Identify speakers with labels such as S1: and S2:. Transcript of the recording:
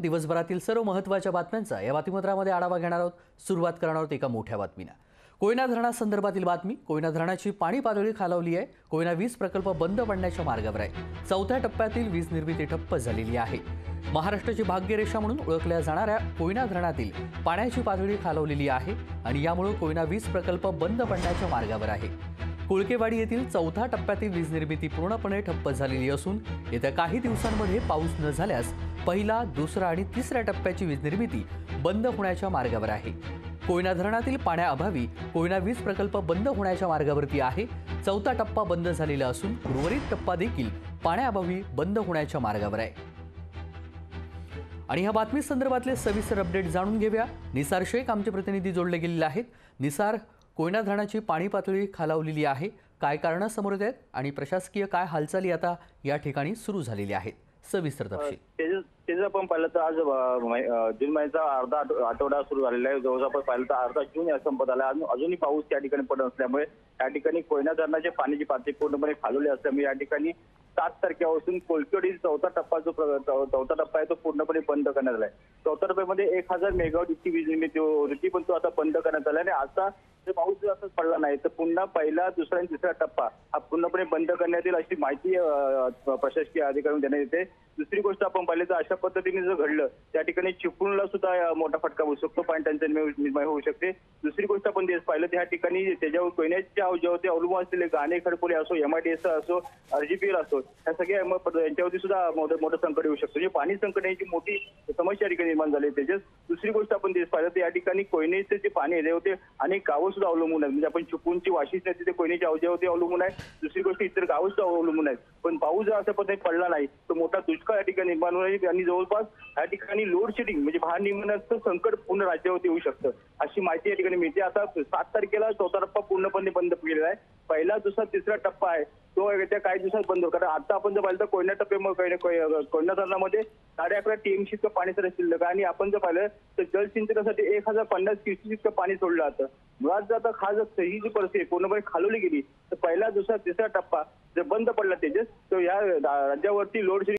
S1: दिवसभरातील सर्व महत्त्वाच्या बातम्यांचा या बातमीपत्रामध्ये आढावा घेणार आहोत. सुरुवात करणार आहोत एका मोठ्या बातमीनं. कोयना धरणासंदर्भातील बातमी कोयना धरणाची पाणी पातळी खालावली आहे. कोयना वीज प्रकल्प बंद पडण्याच्या मार्गावर आहे. चौथ्या टप्प्यातील वीज निर्मिती ठप्प झालेली आहे. महाराष्ट्राची भाग्यरेषा म्हणून ओळखल्या जाणाऱ्या कोयना धरणातील पाण्याची पातळी खालावलेली आहे आणि यामुळे कोयना वीज प्रकल्प बंद पडण्याच्या मार्गावर आहे. कुळकेवाडी येथील चौथ्या टप्प्यातील वीज निर्मिती पूर्णपणे ठप्प झालेली असून येत्या काही दिवसांमध्ये पाऊस न झाल्यास पहिला दुसरा आणि तिसऱ्या टप्प्याची वीज निर्मिती बंद होण्याच्या मार्गावर आहे. कोयना धरणातील पाण्याअभावी कोयना वीज प्रकल्प बंद होण्याच्या मार्गावरती आहे. चौथा टप्पा बंद झालेला असून उर्वरित टप्पा देखील पाण्याअभावी बंद होण्याच्या मार्गावर आहे. आणि ह्या बातमी संदर्भातले सविस्तर अपडेट जाणून घेऊया. निसार शेख आमचे प्रतिनिधी जोडले गेलेले आहेत. निसार कोयना धरणाची पाणी पातळी खालावलेली आहे. काय कारणं समोर येत आहेत आणि प्रशासकीय काय हालचाली आता या ठिकाणी सुरू झालेली आहेत? सविस्तर तपशील.
S2: तेजस आपण पाहिलं तर आज मै- जून महिन्याचा अर्धा आठव- आठवडा सुरू झालेला आहे. जवळजवळ आपण पाहिलं तर अर्धा जून या संपत आला अजून अजूनही पाऊस त्या ठिकाणी पडत असल्यामुळे या ठिकाणी कोयना धरणाच्या पाण्याची पातळी पूर्णपणे खालवली असल्यामुळे या ठिकाणी सात तारखेपासून कोलकडी चौथा टप्पा जो प्र- चौ- चौथा टप्पा आहे तो पूर्णपणे बंद करण्यात आलाय. चौथ्या टप्प्यामध्ये एक हजार मेगावॉट इतकी वीज निर्मिती होती पण तो आता बंद करण्यात आला आणि आता म्हणजे जर पाऊस जर असंच पडला नाही तर पुन्हा पहिला दुसरा आणि तिसरा टप्पा हा पूर्णपणे बंद करण्यात येईल अशी माहिती प्रशासकीय अधिकाऱ्यांना देण्यात येते. दुसरी गोष्ट आपण पाहिली तर अशा पद्धतीने जर घडलं त्या ठिकाणी चिपळूणला सुद्धा मोठा फटका होऊ शकतो. पाणी टंचाई निर्माण होऊ शकते. दुसरी गोष्ट आपण देश पाहिलं तर ह्या ठिकाणी त्याच्यावर कोयन्याच्या ज्यावरती अवलंबून असलेले गाणे खडकोले असो एमआयडीएस असो आरजीपीएल असो ह्या सगळ्या यांच्यावरती सुद्धा मोठं मोठं संकट येऊ शकतो. म्हणजे पाणी संकट यांची मोठी समस्या ठिकाणी निर्माण झाली त्याच्यात दुसरी गोष्ट आपण देश पाहिलं तर या ठिकाणी कोयनेचे जे पाणी आहे होते अनेक गावं सुद्धा अवलंबून आहेत. म्हणजे आपण चिपळूणची वाशीच नाही तिथे कोयनेची अवजावरती अवलंबून आहे. दुसरी गोष्ट इतर गाव सुद्धा अवलंबून आहेत. पण पाऊस जर अशा पद्धतीने पडला नाही तर मोठा दुष्काळ या ठिकाणी निर्माण होईल आणि जवळपास या ठिकाणी लोड शेडिंग म्हणजे भार नियमनाचं संकट पूर्ण राज्यावरती येऊ शकतं. अशी माहिती या ठिकाणी मिळते. आता सात तारखेला चौथा टप्पा पूर्णपणे बंद केलेला आहे. पहिला दुसरा तिसरा टप्पा आहे. तो येत्या काही दिवसात बंद होईल कारण आता आपण जर पाहिलं तर कोयना टप्प्यामध्ये कोयना धरणामध्ये साडे अकरा टीएमसी इतकं पाणी सर शिल्लक आणि आपण जर पाहिलं तर जलसिंचनासाठी एक हजार पन्नास क्युसी इतकं पाणी सोडलं जातं. मुळात जर आता खास जर ही जी परिस्थिती पूर्णपणे खालवली गेली तर पहिला दुसरा तिसरा टप्पा जर बंद पडला तेजस तर या राज्यावरती लोड